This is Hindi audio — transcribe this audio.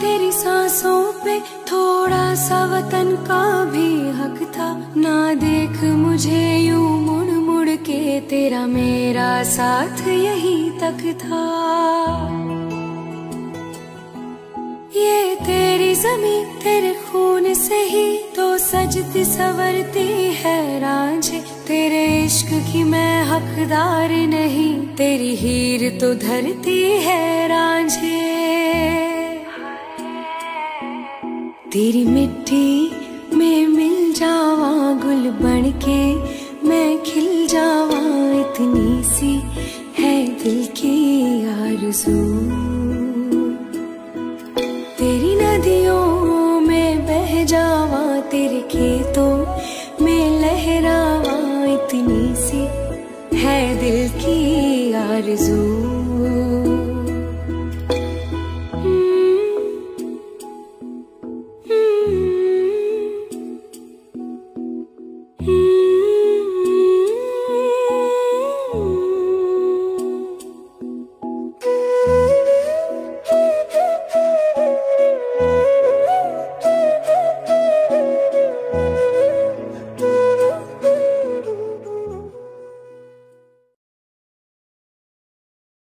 तेरी सांसों पे थोड़ा सा वतन का भी हक था। ना देख मुझे यूँ मुड़ मुड़ के तेरा मेरा साथ यही तक था। ये तेरी जमी तेरे खून से ही तो सजती सवरती है रांझे। तेरे इश्क की मैं हकदार नहीं, तेरी हीर तो धरती है रांझे। तेरी मिट्टी गुल बन के मैं खिल जावा इतनी सी है दिल की आरज़ू। तेरी नदियों में बह जावा, तेरे खेतों में लहरावा इतनी सी है दिल की आरज़ू।